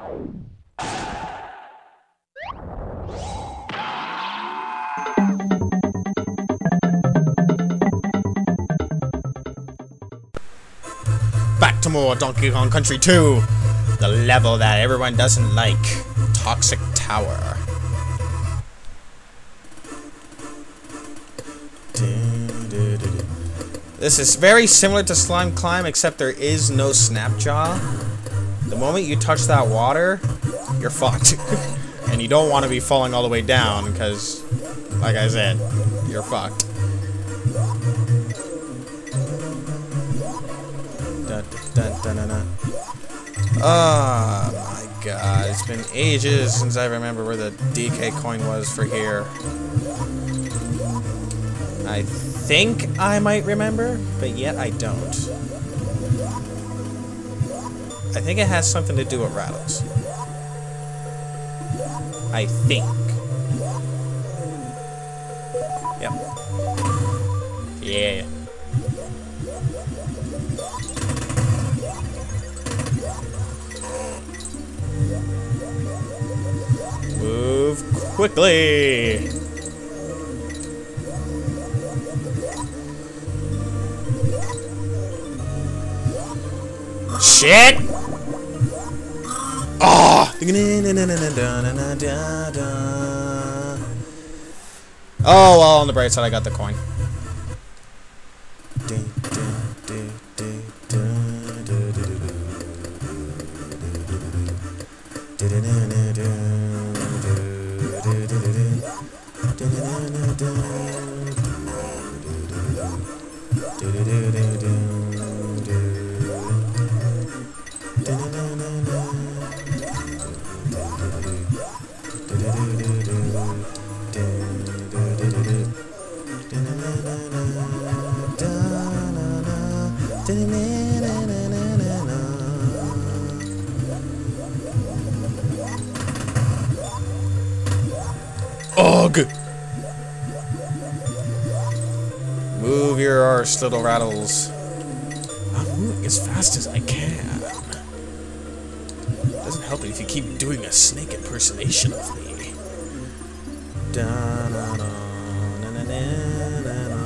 Back to more Donkey Kong Country 2! The level that everyone doesn't like. Toxic Tower. This is very similar to Slime Climb, except there is no Snapjaw. The moment you touch that water, you're fucked. and you don't want to be falling all the way down, because, like I said, you're fucked. Dun. Oh ah, my god, it's been ages since I remember where the DK coin was for here. I think I might remember, but yet I don't. I think it has something to do with rattles. I think. Yep. Yeah. Move quickly! Shit! Oh! Oh, well, on the bright side, I got the coin. Ugh! Move your arse, little rattles. I'm moving as fast as I can. Doesn't help it if you keep doing a snake impersonation of me. Da-na-na, na-na-na-na-na, da-na-na,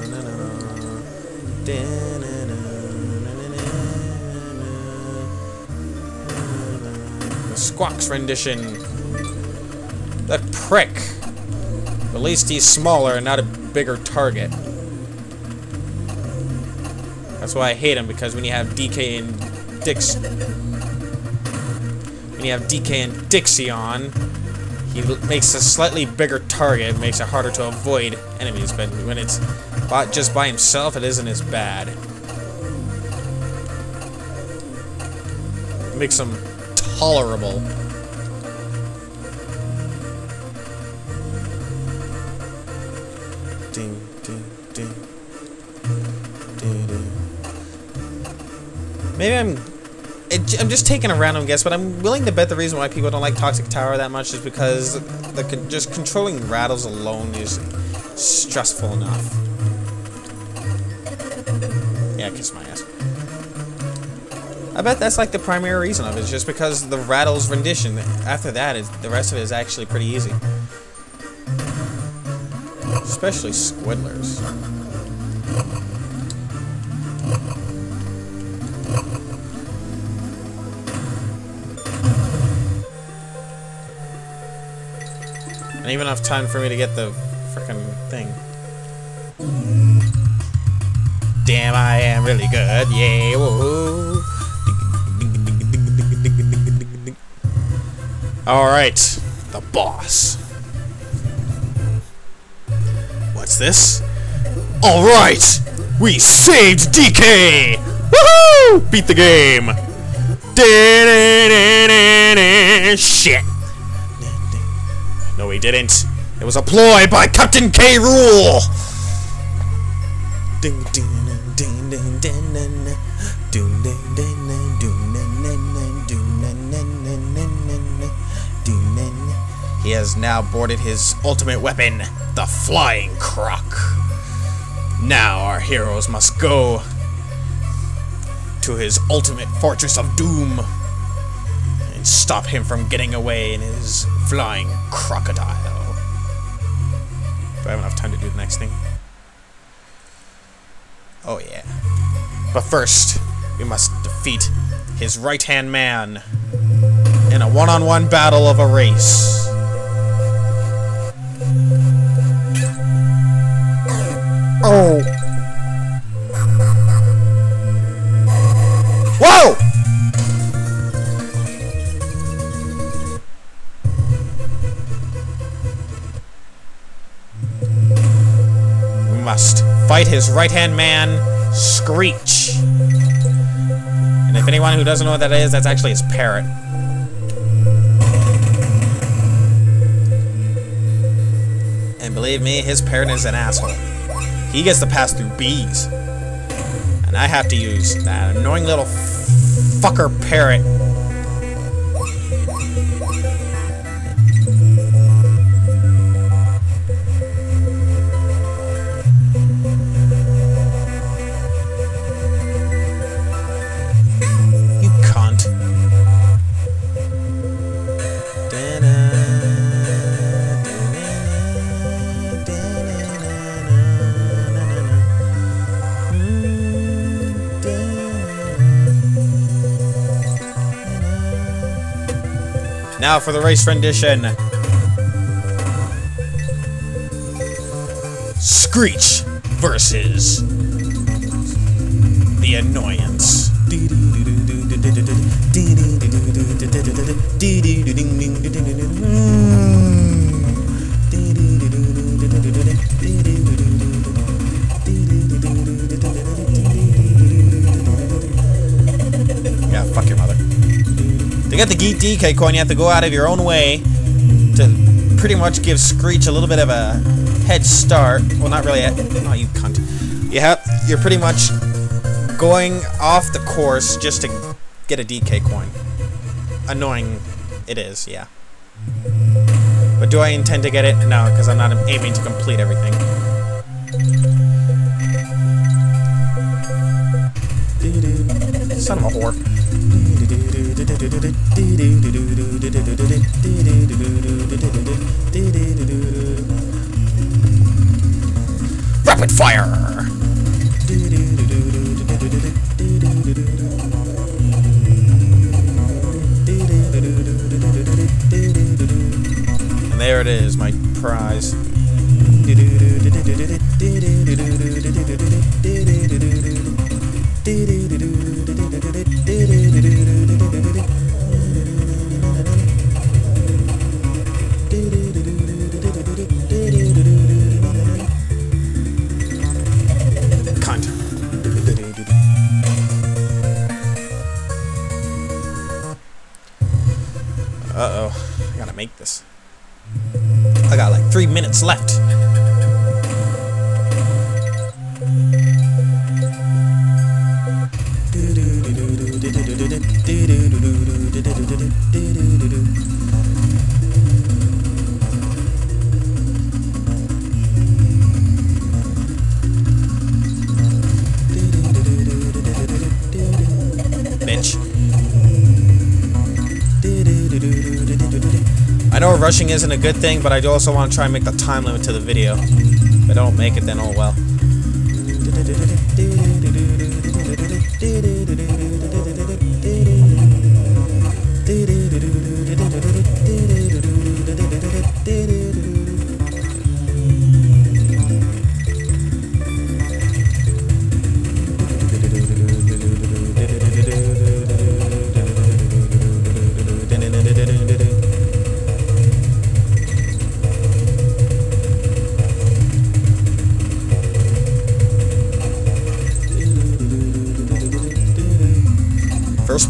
na-na-na-na-na, da-na-na-na-na-na. The Squawks rendition. That prick. At least he's smaller and not a bigger target. That's why I hate him, because when you have DK and Dix... When you have DK and Dixie on, he makes a slightly bigger target, makes it harder to avoid enemies, but when it's just by himself, it isn't as bad. It makes tolerable. Ding, ding, ding. Ding, ding. Maybe I'm. It, I'm just taking a random guess, but I'm willing to bet the reason why people don't like Toxic Tower that much is because the con just controlling rattles alone is stressful enough. Yeah, kiss my ass. I bet that's like the primary reason of it, just because the rattles rendition. After that, the rest of it is actually pretty easy. Especially Squidlers. And even enough time for me to get the frickin' thing. Damn, I am really good. Yeah, whoa. Alright, the boss. What's this? Alright! We saved DK! Woohoo! Beat the game! Shit! No, he didn't. It was a ploy by Kaptain K. Rool! Ding, ding, has now boarded his ultimate weapon, the Flying Krock. Now our heroes must go to his ultimate fortress of doom and stop him from getting away in his flying crocodile. Do I have enough time to do the next thing? Oh yeah. But first, we must defeat his right-hand man in a one-on-one -on -one battle of a race. Oh! Whoa! We must fight his right-hand man, Screech. And if anyone who doesn't know what that is, that's actually his parrot. And believe me, his parent is an asshole. He gets to pass through bees. And I have to use that annoying little fucker parrot. Now for the race rendition. Screech versus the annoyance. To get the Geek DK coin, you have to go out of your own way to pretty much give Screech a little bit of a head start. Well, not really. Oh, you cunt. You have. You're pretty much going off the course just to get a DK coin. Annoying, it is. Yeah. But do I intend to get it? No, because I'm not aiming to complete everything. Son of a whore. Rapid fire! And there it is, my prize. Cunt. Uh-oh. I gotta make this. I got like three minutes left. Rushing isn't a good thing, but I do also want to try and make the time limit to the video. If I don't make it, then oh well.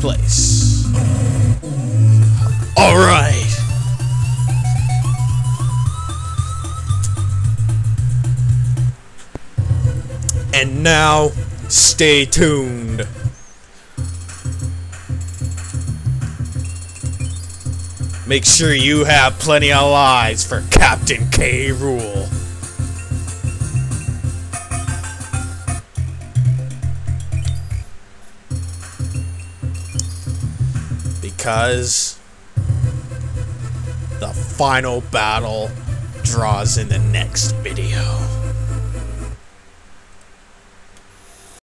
Place. All right. And now, stay tuned. Make sure you have plenty of lives for Kaptain K. Rool. Because the final battle draws in the next video.